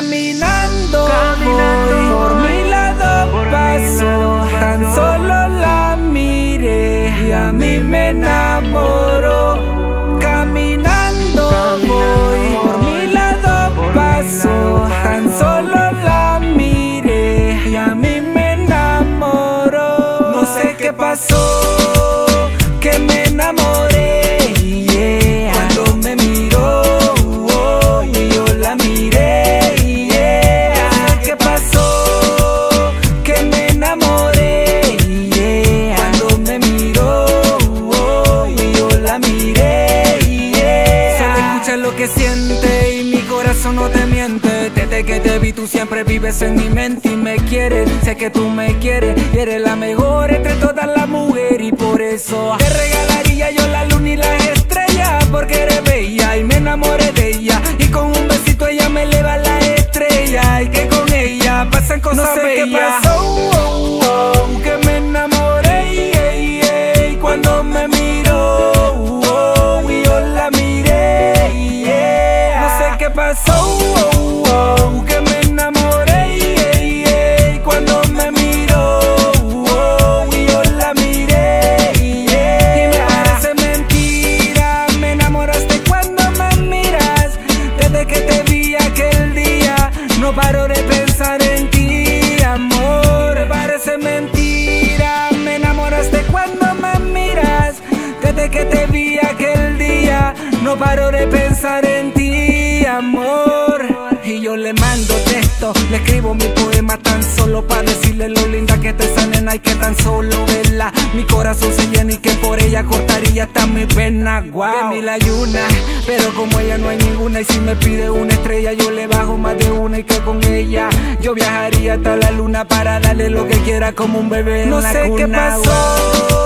Caminando, voy por mi lado paso, tan solo la miré y a mí me enamoró. Que siente y mi corazón no te miente. Desde que te vi tú siempre vives en mi mente y me quieres. Sé que tú me quieres y eres la mejor entre todas las mujeres. Y por eso te regalaría yo la luna y las estrellas Porque eres bella y me enamoré de ella. Y con un besito ella me eleva la estrella Y que con ella pasan cosas no sé bellas. qué pasó, que te vi aquel día, no paro de pensar en Le mando texto, le escribo mi poema tan solo para decirle lo linda que te esa nena y que tan solo verla. Mi corazón se llena y que por ella cortaría hasta mi pena. Guau, mi la ayuna, pero como ella no hay ninguna. Y si me pide una estrella, yo le bajo más de una y que con ella yo viajaría hasta la luna para darle lo que quiera como un bebé en no sé qué pasó,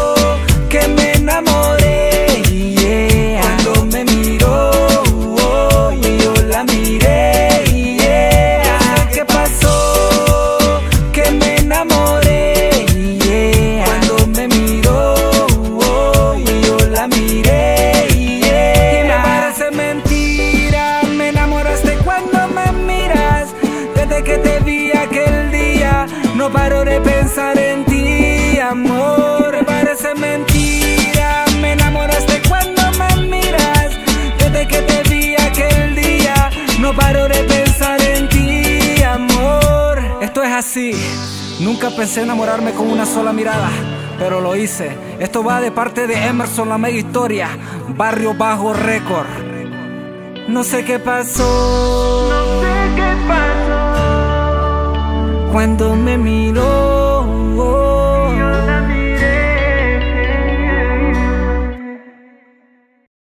No paro de pensar en ti, amor. Parece mentira, me enamoraste cuando me miras. Desde que te vi aquel día, no paro de pensar en ti, amor. Esto es así. Nunca pensé enamorarme con una sola mirada, pero lo hice. Esto va de parte de Emerson, la mega historia. Barrio Bajo Record. No sé qué pasó. No sé qué pasó cuando me miró